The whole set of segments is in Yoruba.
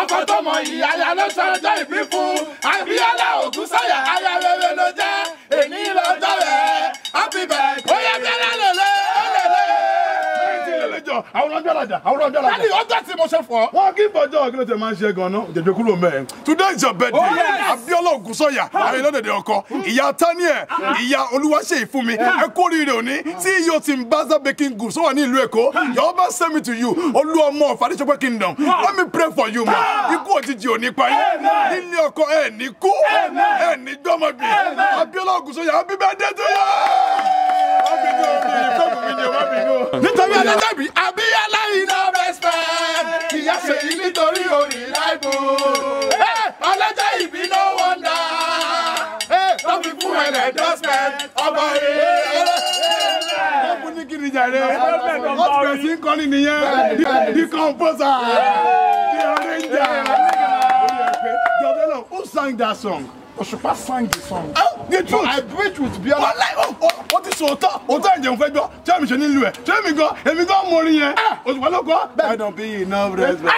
ọkọ tó mọ ìyá ya ló ṣọjọ́ ìbí fún Abíọ́lá Ògúnsáyà aya rere ló jẹ́ èní lọ́jọ́ rẹ̀ happy birthday. ó yẹ Abíọ́lá lòlẹ́ lẹ́jọ́ àwọn ọjọ́ làjà àwọn ọjọ́ làjà. Dádì ọjọ́ tí mo ṣe fọ́. wọ́n kí fọjọ́ kí ló tẹ máa ń ṣe gan-an jẹjẹ kúrò mẹ́ẹ̀. today is your birthday. Oh. Abíọ́lá Ògúnsọ̀yà ayélujáde ọkọ. Ìyá Taniel ìyá Olúwaṣeyì fún mi ẹ kú oríire òní. CEO team Baza baking goods ó wà ní ìlú Èkó. Your husband send me to you olúọmọ Fadéṣọpẹ́ kingdom. Let me pray for you ma. Ikú òjijì òní pa yín. Nílé ọkọ ẹ ní kú. Ẹ ní gbọmọbì Abíọ́lá Ògúnsọ̀yà happy birthday to you. Nítorí ọlọ́jọ́ bí Abíọ́lá iná best friend ìyá ṣèyí nítorí orin láìpù ọlọ́jọ́ ìbí no wonder tó fi fún ẹ̀rẹ̀ endorsement ọmọ rẹ̀. Ọkùnrin ní kiri jàre. Wọ́n ti bẹ̀rẹ̀ sí kọ́ni nìyẹn. The- The composer. The arranger. Jọ̀dọ́lọ̀, who sang that song? Òṣùpá sang the song. The truth. I preach with Bíọ́lá. Wọ́n láì ó ti sọ òótọ́ ẹ̀jẹ̀ ń fẹ́ gbọ́ tí èmi ṣe nílùú ẹ̀ tí èmi gan èmi gan mọ orin yẹn òṣùpá ló kọ́. I don't be enough respect.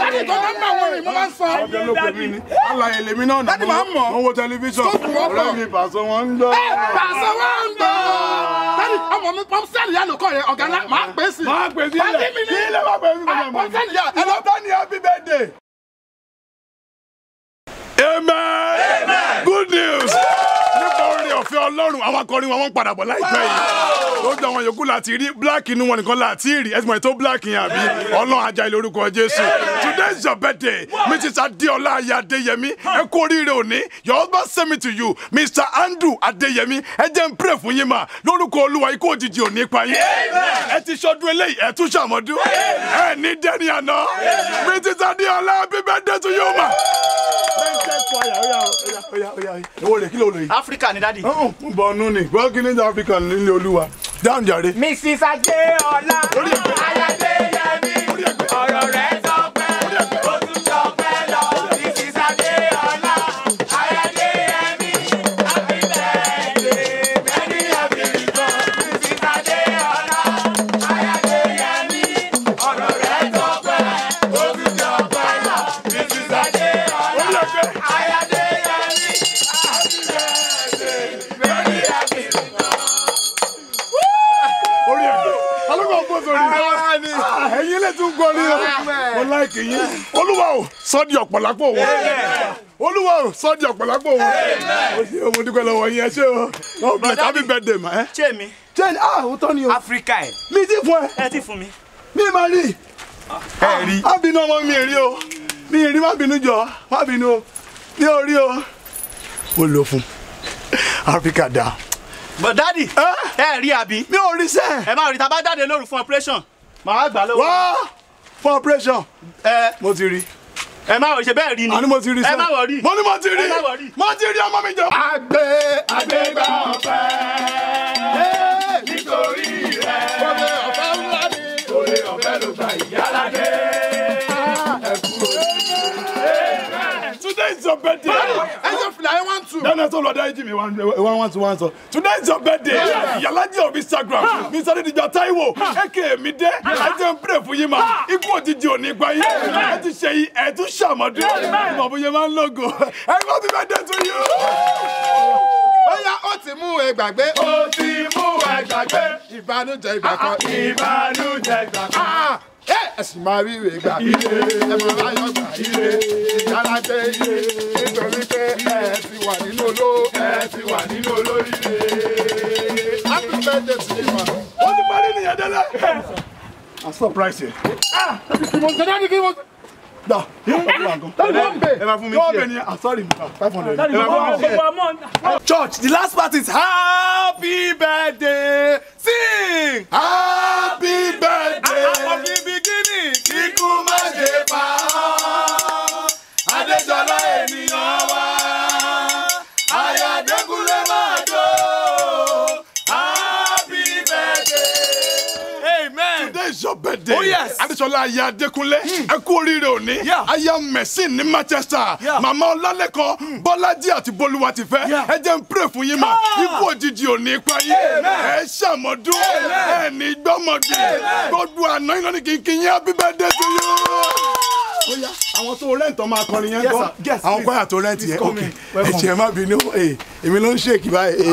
Dádì tó ń bá àwọn èèyàn máa ń sọ. Ọjọ́ ló pè mí ni. Àlàyé lèmi náà nà. Mọ̀. Mo wo tẹlifíṣàn. Wọ́n. Ọ̀rẹ́ mi pàṣẹ wọn ń gbọ́. Pàṣẹ wá ń gbọ́. Dádì ọmọ mi pọ́psẹ́ẹ̀lì yà lóko yẹn ọ̀gá ńlá máa pè sí. Máa pè sí ilẹ̀. Ní. Ilé máa pè sí ilẹ̀. Yà ẹ lọ. Tani, happy birthday. Amen. Amen. Good news. Nípa orin Ọlọ́run, àwọn akọrin wọn wọ́n padà bọ̀ láìpẹ́ yìí. Lójú àwọn yòókù láti rí black inú wọn nìkan láti rí. Ẹ̀sìn mọ̀ ètò black yẹn àbí Ọlọ́run ajá ilé orúkọ Jésù. Today is your birthday. Mrs. Adéọlá Ayé Adéyẹmí. Ẹ kú oríire òní. Your husband send me to you. Mr. Andrew Adéyẹmí. Ẹ jẹ́ n pray fún yín mà. Lórúkọ Olúwa ikú òjijì òní pa yín. Ẹ ti ṣọdún eléyìí, ẹ tún ṣàmọ́dún. Ẹ ní dẹ́ni àná. Mrs. Adéọlá happy birthday to you ma owó rẹ̀ kí ló lè yìí. áfíríkà ni dádì. Ń bọ̀ ọ́nú ni. Wọ́n kí ní áfíríkà nílé olúwa. Dáhùn jàre. mrs. Adéọlá ayádéyẹmí lè tún ní ọ mo láìkì yín. Olúwa ò sọ di ọ̀pọ̀lápọ̀ wọn olúwa ò sọ di ọ̀pọ̀lápọ̀ wọn o ṣe o mo dúpẹ́ lọ́wọ́ yín. Ẹ ṣé o. God bless. Happy birthday ma ẹ. ṣé mi jane ah o tọ́ ni o. Áfíríkà ẹ̀. Mi ti fún ẹ. Ẹ ti fún mi. mi máa rí. Ẹ rí. má bínú ọmọ mi rí o. Mi rí má bínú jọ. Má bínú o. Mi ò rí o. Mo lò fún. Áfíríkà dáa but dadi ẹ? rí àbí? Mi ò rí sẹ́ẹ̀. ẹ máa rí tá a bá jáde lóru fún operation màá gbà lọ́wọ́. wá fún operation ẹ mo ti rí ẹ má wọ̀ ṣe bẹ́ẹ̀ rí ni. àní mo ti rí ẹ má wọ̀ rí. mo ní mo ti rí ẹ mo ti rí ọmọ mi jọ. Àgbẹ̀ àgbẹ̀gbà ọ̀fẹ́. Nítorí rẹ̀. Kọ́lé ọ̀fẹ́ ńlá ni. Kọ́lé ọ̀fẹ́ ló gba ìyálàjẹ́. today is your birthday. Ẹ ṣe ẹ wọ́n tù. dáná sọ lọ́dọ̀ ẹ̀jì mi one one one two one sọ today is your birthday. ìyálàjẹ́ of Instagram. Mi sáré díjọ Táíwò ẹ̀kẹ́ mi dé. Ẹ̀jẹ̀ ń pèrè fún yín ma. Ikú òjijì ní pa yín. Ẹ̀ ti ṣe yín ẹ̀ tún ṣàmọ́dún ìmọ̀ bóyá máa ń lògò ẹ̀ gbọ́ bí bẹ́ẹ̀ dé to you. Ó yá ó ti mú ẹgbàgbé. Ó ti mú ẹgbàgbé. Ìbànújẹ́ ìgbà kan. Ìbànújẹ́ ìgbà kan. Ẹ̀sìn máa rí ìwé gbà ire. Ẹ máa láyọ̀ gbà ire. Ìyálàjẹ́ ire. Nítorí pé ẹ ti wà nínú oló. Ẹ ti wà nínú olóríire. Happy birthday to you ma. ó ti parí nìyẹn délẹ̀. I'm surprised here. Kí mo ṣe dájú kí mo ṣe. Da, yóò fún mi àgọ́. Dájú wọ́n ń bè. Ẹ máa fún mi díẹ̀. Yóò bẹ̀ ni, ah fún mi díẹ̀. Church, the last part is happy birthday. Sing. Happy birthday. Kíkú má ṣe pa ọ́. Adéjọlá ènìyàn wá. Ayàdékúnlé máa jó. Happy birthday. Amen. Today is your birthday. Oh, yes. Adéṣọlá Ayé Adékúnlé. Ẹ kú oríire òní. Aya Mercy ní Manchester. Màmá Ọlálẹ́kan, Bọ́lájí àti Bólúwa ti fẹ́. Ẹ jẹ́ n pray fún yín mà. Ikú òjijì òní pa yín. Ẹ ṣàmọ́dún. Ẹ ní gbọ́mọdún. Gbogbo àná ní kínkín yín. Happy birthday to you. Àwọn tó rẹ́ǹtì ọmọ akọrin yẹn Yes, kọ́ sir. Yes, àwọn kwaya tó rẹ́ǹtì yẹn. ok ẹ̀jẹ̀ má bínú. Eh, èmi ló ń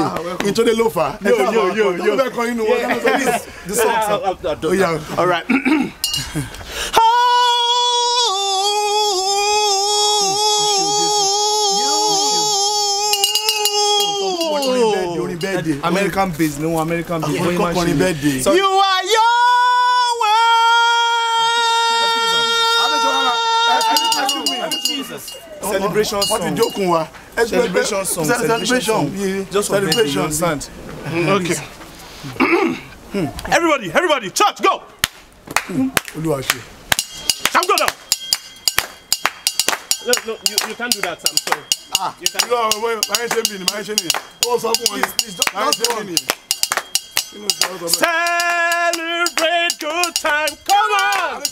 Ah, welcome. ìtòlé ló fà á. Ẹ Yo, sábà yo, yo, kọ́ yo. tó fẹ́ kọ́ inú wọn dáná sọ́kè The song, sir. ó yá All right. American ni wọn American bẹ́ẹ̀dì. You Celebration wọ́n ti song. jókòó wa Celebration song. Ce- celebration Just for birthday, you celebration understand? Okay. everybody, everybody, church, go. olúwa ṣe. Sam, go down. No, no, you, you can't do that. I'm sorry. You sọ fún wọn báyẹn ṣe ń bì nìyẹn. Kí ló ṣe ọ́ sọ bẹ́ẹ̀? Celebrate good time. Come on. Let's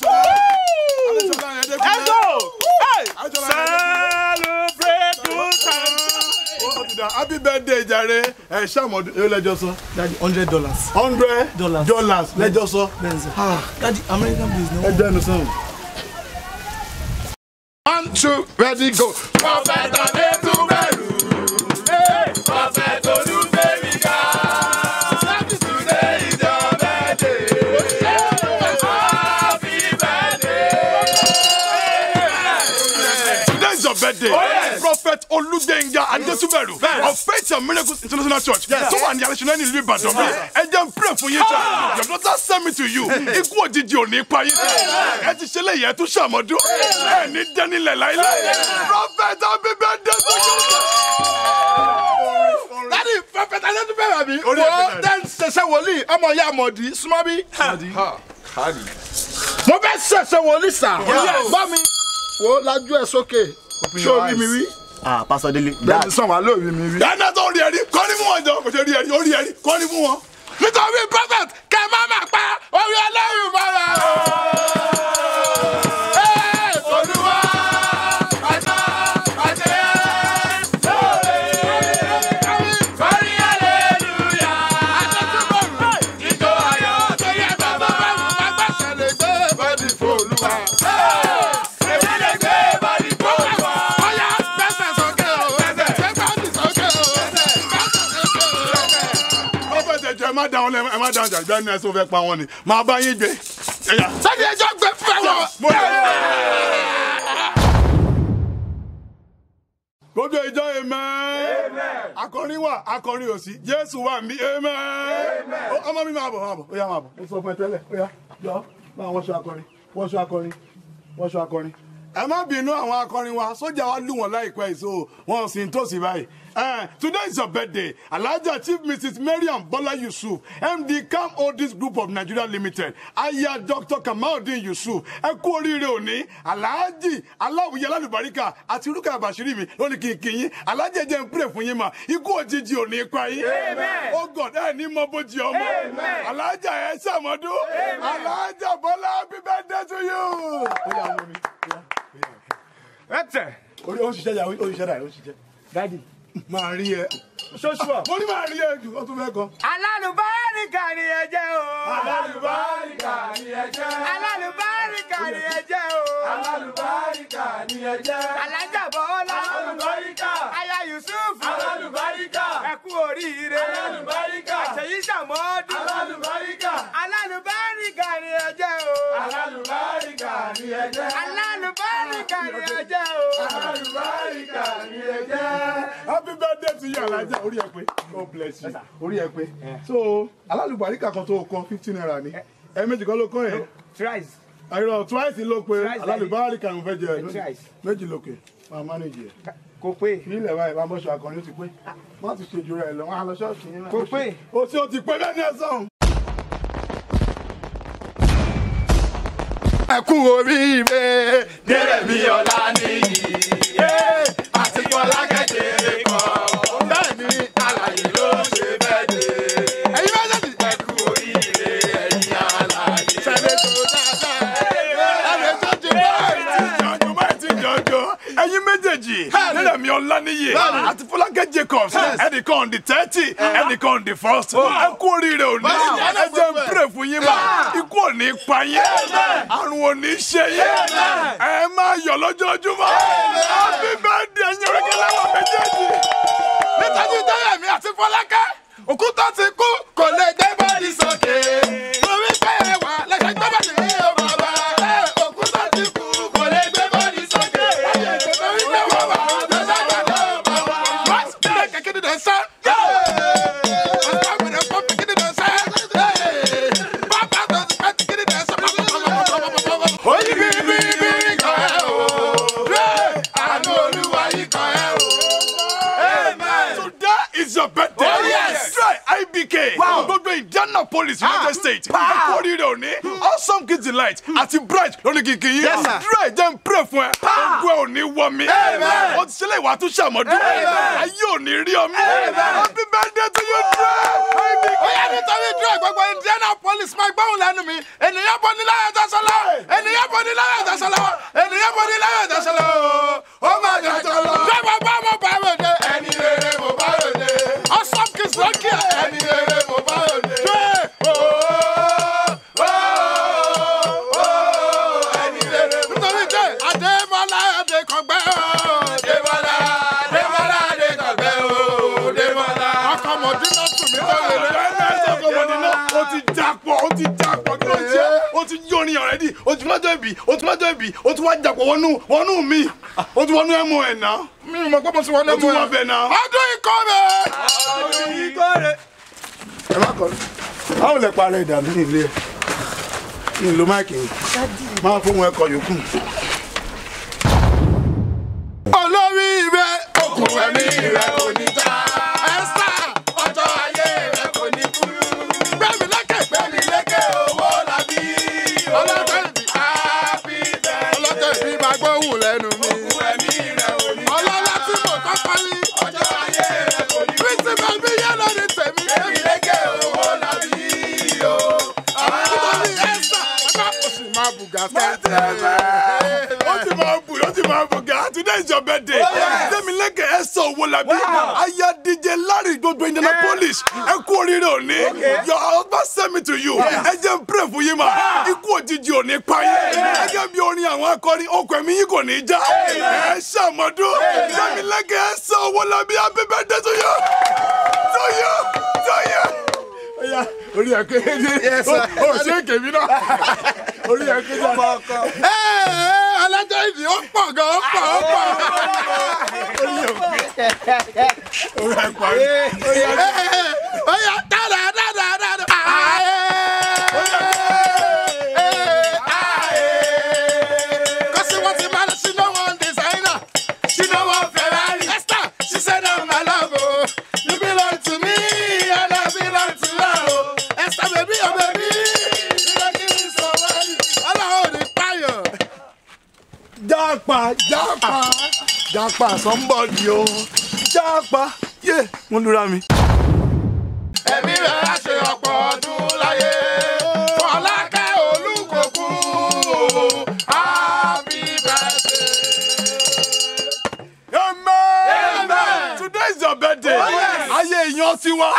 go. Celebrate good time. ó ti dà happy birthday jàre ẹ ṣàmọdún èyí lẹjọ sọ Daddy, hundred dollars. hundred Dollars. dollars lẹjọ sọ Benz. Daddy, American ni ẹ jẹ́ ẹnu sọ́hùn. One, two, ready, go. Your birthday. Prophet Olúgbénga Adétúbẹ̀rù of Faith and Miracles International Church tó wà ní Alẹ́sìnà ní ìlú Ìbàdàn bí ẹ jẹ́ n pray fún yín sá. Your daughter send me to you. Ikú òjijì ò ní pa yín sá. Ẹ ti ṣe léyìí ẹ tún ṣàmọ́dún. Ẹ ní dẹ́nilẹ̀ láíláí. Prophet birthday to you. Daddy, Prophet Adetuberu àbí? Orí Wo ẹ̀ fẹ́ dẹ́n ṣẹṣẹ wòlíì ọmọ ìyá àmọ̀dí súnmọ́ bí. Mo fẹ́ ṣẹṣẹ wòlíì sà. Bá mi. Wo lajú ẹ sókè. Ṣé o rí mi rí? Ah, Pastor Dele. Bẹ́ẹ̀ni sàn wá lórí mi rí. Dáná tó rí ẹ̀rí kọ́ ní fún wọn jọ kò ṣe rí ẹ̀rí ó rí ẹ̀rí kọ́ ní fún wọn. nítorí prophet wọn lẹ ẹ má dá wọn jà ìgbà ní ẹ̀sùn fẹ́ pa wọn ni. Màá bá yín gbé. Sẹ́ni ẹjọ́ gbé fún wọn. Gbogbo ìjọ amen. Akọrin wà, akọrin ò sí. Jésù wà mí amen. Ọmọ mi máa bọ̀, máa bọ̀, ó yá máa bọ̀. Mo sọ fún ẹ tẹ́lẹ̀, ó yá, jọ, máa wọṣọ akọrin, wọṣọ akọrin, wọṣọ akọrin. Ẹ má bínú àwọn akọrin wa, sójà wa lù wọ́n láìpẹ́ so wọn ò sì ń tòsí báyìí. Today is your birthday. Alhaja Chief Mrs. Mariam Bola Yusuf, MD Cam Holdings Group of Nigeria Limited, Aya Dr. Kamaldeen Yusuf, ẹ kú oríire òní, Alhaji Aláwìyé Alálùbáríkà àti Rúkà Bàṣírí mi lónìí kì í kì yín, Alhaji ẹ jẹ́ n pray fún yín mà, ikú òjijì òní pa yín. Oh God, ẹ ní mọ bójì ọmọ. Alhaja ẹ ṣàmọ́dún, Alhaja Bola happy birthday to you. Ó yá ọmọ mi, ó yá, ó Ẹ̀tẹ̀. Orí ń ṣiṣẹ́ yà ń ṣiṣẹ́ ó ń ṣiṣẹ́. Daddy. Máa rí ẹ. Joshua. Mo ní máa rí ẹ jù, ó tún fẹ́ kan. Alálùbáríkà ni ẹ jẹ́ o. Alálùbáríkà ni ẹ jẹ́. Alálùbáríkà ni ẹ jẹ́ o. Alálùbáríkà ni ẹ jẹ́. Alájà Bọ́lá. Alálùbáríkà. Aya Yusuf. Alálùbáríkà. Ẹ kú oríire. Alálùbáríkà. Àṣeyí ṣàmọ́dún. Alálùbáríkà. Alálùbáríkà o. Alálùbáríkà ni ẹ jẹ́. Alálùbáríkà ni ẹ jẹ́ o. Alálùbáríkà ni ẹ jẹ́. happy birthday to you alaja orí ẹ pé god bless you orí ẹ pé so alálùbáríkà kan tó kọ fifteen naira ni ẹ méjì kan ló kọ yẹn Thrice. àìrọ twice ló Twice, alálùbáríkà ló fẹ́ jẹ Twice. méjì lókè máa manage ẹ Kò pé. ilẹ̀ báyìí bá bọ́ṣọ akọrin ó ti pé má ti ṣe ju rẹ̀ lọ wọn á lọ ṣọ́ọ̀ṣì yín náà. Kò pé. o tí o ti pé bẹ́ẹ̀ ni ẹ sọ̀hún. Ẹ kú oríire dèrè mi ọ̀la nìyí méjèèjì Lẹ́rẹ̀mí Ọláníyì àti Fọlákẹ́ Jacobs. Ẹnìkan on the thirty ẹnìkan on the first ẹ kú oríire òní. Ẹ jẹ́ n pray fún yín bá. Ikú ò ní pa yín. Àrùn ò ní ṣe yín. Ẹ máa yọ̀ lójoojúmọ́. Happy birthday ẹ̀yin oríkèé láwọn méjèèjì. nítorí Jẹ́yẹ̀mí àti Fọlákẹ́ òkúta ti kú kò lè gbé bọ́ọ̀lì sókè. torí pé ẹ wà lẹ́sẹ̀ gbé bọ́ọ̀lì ní o ẹ o. àánú olúwa yìí kan ẹ o. Today is your birthday. Oh, yes. Try IBK. Gbogbo Indianapolis, United States. Kú oríire òní. Awesome Kids Delight àti Bright lórí kìkì yín. Yes, sir. Try jẹ́ n pray fún ẹ. Ogun ẹ ò ní wọ mi. Amen. Ṣẹlẹ̀ ìwà tún ṣàmọ́dún. Ayé ò ní rí ọmí. Happy birthday to you, IBK. ó yẹ nítorí dúró gbogbo Indianapolis máa gbóhùn lẹ́nu mi ènìyàn bọ́ ní láyà tẹ́sánlá ènìyàn bọ́ ní láyà tẹ́sánlá ènìyàn bọ́ ní láyà tẹ́sánlá ó máa yọ jọ lọ. O ìbí o ti májọ ìbí o ti wá japọ̀ wọnú wọnú mi. O ti wọnú ẹmu ẹ̀ náà. Mi ò mọ̀ pé mo ti wọlé o ti wọ bẹ̀ náà. ọdún ìkórè. ẹ má kọ báwo lè parẹ́ ìdààmú ní ilé ẹ? Ìlú máìkì yìí. Máa fóun ẹkọ yòókù. olórí rẹ okùn ẹ̀mí rẹ. kò ó ti máa bù ó ti máa bù gà. Today is your birthday. Tẹ́milẹ́kẹ̀ ẹ sọ owó labi aya DJ Larry gbogbo Indianapolis. Ẹ kú oríire òní. Your husband send me to you. Ẹ jẹ́ n pray fún yín ma ikú òjijì òní pa yín. Gẹ́gẹ́ bí orin àwọn akọrin okùn ẹ̀mí yín kò ní já. Ẹ ṣàmọ́dún Tẹ́milẹ́kẹ̀ ẹ sọ owó labi happy birthday to you. To you. To you. Orí ẹ̀ kéde o ṣe kèmí náà orí ẹ̀ kéde. ọlọ́jọ́ ìbí ó pọ̀ gan ó pọ̀ ó pọ̀. orí ẹ̀ parí. ó jápa somebody o jápa yé mo lura mi. Èèyàn ti wá.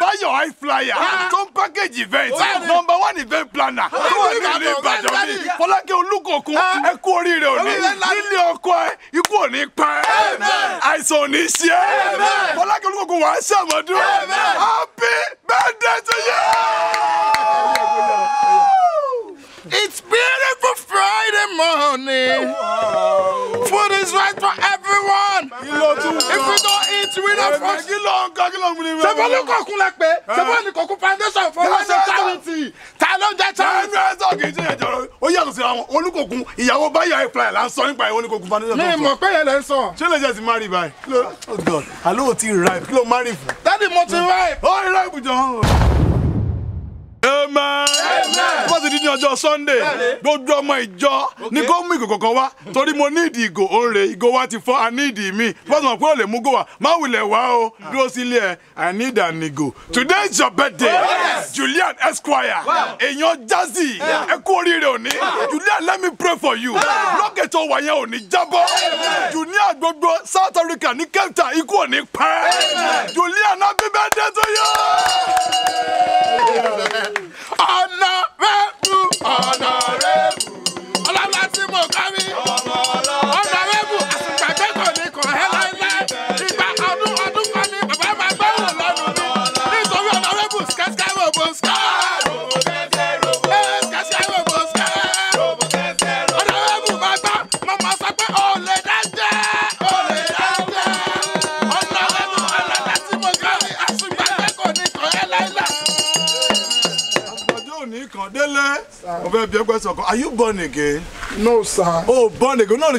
Buy your high flyer. Tó ń package event. Number one event planner. Tó wà ní ìlú Ìbàdàn mi. Fọlákẹ́ Olúkòkun. Ẹ kú oríire òní. Ni. Nílé ọkọ ẹ, ikú ò ní pa ẹ́. Àìsàn ò ní ṣe ẹ́. Fọlákẹ́ Olúkòkun wà á ṣàmọ́dún. Happy birthday to you. Morning. Food is right for everyone. If we don't eat, we don't function. Kí ló ń kọ́ kí ló ń ni? Ṣé bọ́lú kọ̀ọ̀kún lẹ pé? Ṣé bọ́lú kọ̀ọ̀kún foundation for one ló charity? Ta ló ń jẹ́ charity? Ẹnu ẹ sọ kì í ṣe ìjọba. Ó yàtọ̀ sí àwọn olùkòkun ìyàwó high flyer là ń sọ nípa ìwọ olùkòkun foundation. Mi mọ̀ pé yẹn lẹ ń sọ. ṣé lè jẹ́ ti marry báyìí. ló oh god alo ò ì ripe kí ló marry fún. Dádì mo ti ripe. ó ripe jọ. Amen. Wọ́n ti di ní ọjọ́ sunday. Gbogbo ọmọ ìjọ ní kó mú ìgò kọ̀ọ̀kan wá. Torí mo ní ìdí ìgò òǹrè ìgò wa ti fọ́ a ní ìdí mi. Fọ́sùn mọ̀ pé ó lè mú gò wá. Má wulẹ̀ wá o. Dúró sílé ẹ̀. I need an ìgò. Today is your birthday. Julian esquire. Èèyàn jazzy. Ẹ kú oríire òní. Julian let me pray for you. Lókè tó wà yẹn òní jábọ́. Julian gbogbo south africa ní cape town ikú òní pẹ́. Julian happy birthday to you mo fẹ́ bí ẹgbẹ́ sọ̀kan are you born again? no sir. oh born again náà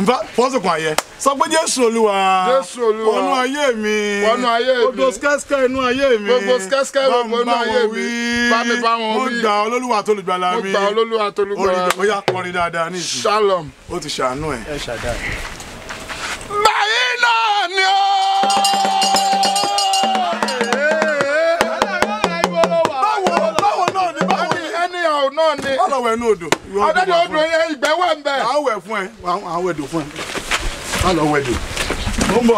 nfa fọ́sùnkùn ayẹ sọ pé jésù olúwa Jésù Olúwa. wọnú ayé mi Wọnú ayé mi. gbogbo skẹ́skẹ́ inú ayé mi Gbogbo skẹ́skẹ́ gbogbo mi inú ayé mi. Bá mi bá wọn mo wí. gbà olólùwà tó lùgbàlà mo mi gba olólùwà tó lùgbọ́ orí ó yá kọrin dáadáa ní ìsìn shalom. ó ti ṣàánú ẹ̀. báyìí náà ni ó. Náà ni. lọ wẹ̀ inú odò. ọ̀dọ́dọ̀ odò yẹn ìgbẹ́ wà ń bẹ̀. àwọn wẹ̀ fún ẹ àwọn wẹ̀ dò fún ẹ wọ́n lọ wẹ̀ dò. ó ń bọ̀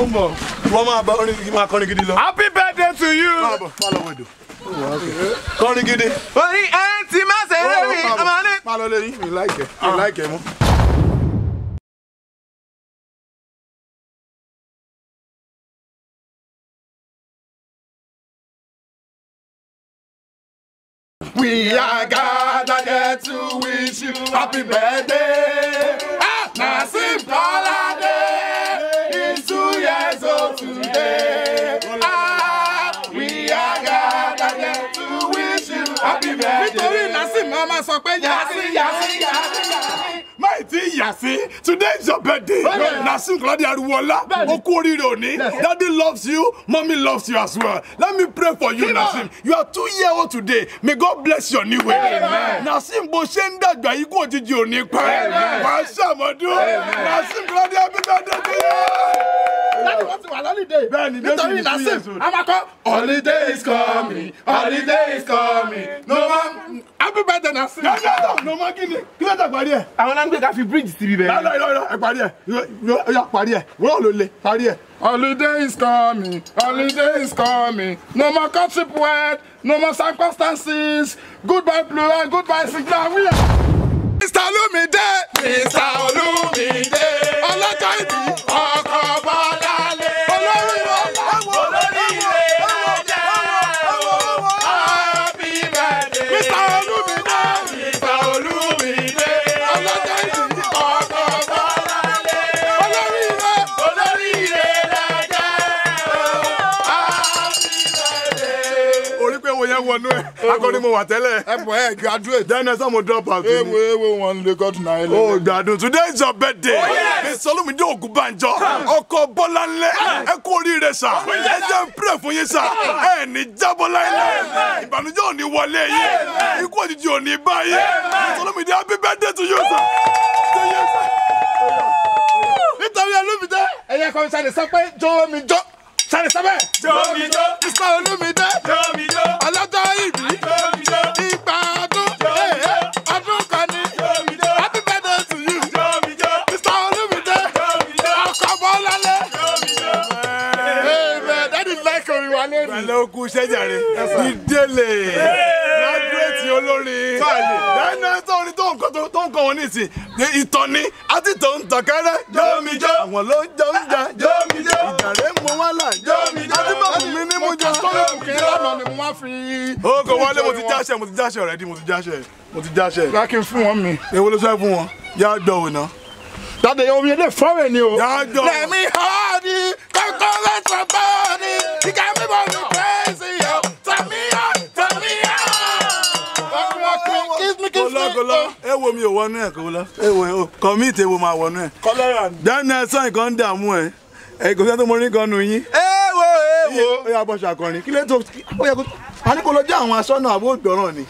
ó ń bọ̀ wọ́n máa bá orin máa kọrin gidi lọ. Happy birthday to you. máa bọ̀ máa lọ wẹ̀ dò. kọrin gidi. orí ẹ ti má ṣe ọmọ ní. máa lọ lé yín mi láìkẹ́ mi láìkẹ́ mọ́. We are gathered here to wish you happy birthday. Ah, Nasim Kolade is two years old today. Ah, we are gathered here to wish you happy birthday. Nítorí Nasim máa ma sọ pé yàsí yàsí. Tí yà sí. Today is your birthday. Nasim kọ́ládé ariwola ó kú oríire òní. Daddy loves you. Mommy loves you as well. Let me pray for you nasim you are two year old today. May god bless your new way. Nasim bó ṣe ń dàgbà yìí kó òjijì òní pa. Wà á ṣàmọ́dún. Nasim kọ́ládé happy birthday to you. Láti wọ́n ti wà lọ́lídé. Bẹ́ẹ̀ni, Nítorí years Nasim, old. a máa kọ́ holiday is coming, holiday is coming. No man, happy birthday Nasim. dáadáa ló mọ kí ló dà parí ẹ. àwọn náà ń gbé ká fi bíríìjì síbi bẹ́ẹ̀. lọ́dọ̀ ìlọ́dọ̀ ẹ parí ẹ yá parí ẹ wọ́n ló le parí ẹ. Holiday is coming, holiday is coming. No more courtship word, no more circumstances. Goodbye blue and goodbye signal. We are. Mr. Olumide, Mr. Olumide. Ọlọ́jọ́ ìbí, wọnú ẹ. Akọni mo wà tẹ́lẹ̀. ẹ bọ̀ ẹ graduate. dẹ́nu ẹ sọ mo drop out. ewo ewo wọn lè god na ilé. ó gbádùn. Today is your birthday. ní Solomide Ògúnbànjọ ọkọ Bọ́láńlé. Ẹ kú oríire sà. Ẹ jẹ́ n pray fún yín sà. Ẹ ní jábọ́ láíláí ìbànújẹ́ ò ní wọlé yín. Ikú òjijì ò ní bá yín. Solomide happy birthday to you sà. To you, sir. nítorí olúmídé ẹ̀yẹ kan sáré sọ pé jó mi jó sáré sọ bẹ́ẹ̀. Jó mi jó, mr olúmídé. Jó mi jó, ọlọ́jọ́ ìbí. Jó mi jó, ìgbà ọdún ee, ọdún kan ní jó mi jó, happy birthday to you. Jó mi jó, mr olúmídé. Jó mi jó, ọkọ̀ bọ́lálé. jó mi jó. ẹ̀ẹ́dẹ̀ dádì láìkọ̀ orin wa lẹ́nu. Pẹ̀lẹ́ okú sẹ́jàre ìdílé. Gíráduwétì olórin dáná tó ní tó nǹkan tó tó nǹkan wọn nísìn ìtọ́ni àti tó ń tàn kẹ́rẹ́. Jómijó àwọn ló ń jọ ń jà. Jómijó ìjàre mú wọn là. Jómijó àti bàbá mi ní mú jọ kí lọ́nà ni wá fi. ó kò wọlé mo ti jáṣẹ mo ti jáṣẹ ọ̀rẹ́dì mo ti jáṣẹ mo ti jáṣẹ. Lákì fún wọn mi. èwo ló fẹ́ fún wọn? Yá gbọ́ òun náà. Dade omi ilé fọ́ọ̀rẹ̀ ni o. Yá gbọ́. Let me hold you, kọ́kọ́rọ́ tó bọ́ọ̀ni, ìka mi bọ̀ mi crazy me kiss me. kọlọkọlọ ẹ wo mi ò wọnú ẹ kó lọ ẹ wo kọmíìtì èwo máa wọnú ẹ. Kọ́lẹ́rà ni. dáná ẹsán nǹkan ń dààmú ẹ ẹ kò sẹ́ni tó mọ orin kan nù yín. ewo wo. ó yà bọ́ ṣàkọrin kí lè tó ó yẹ kó a ní kó lọ jẹ́ àwọn aṣọ́nà àbó ìgbọràn ni.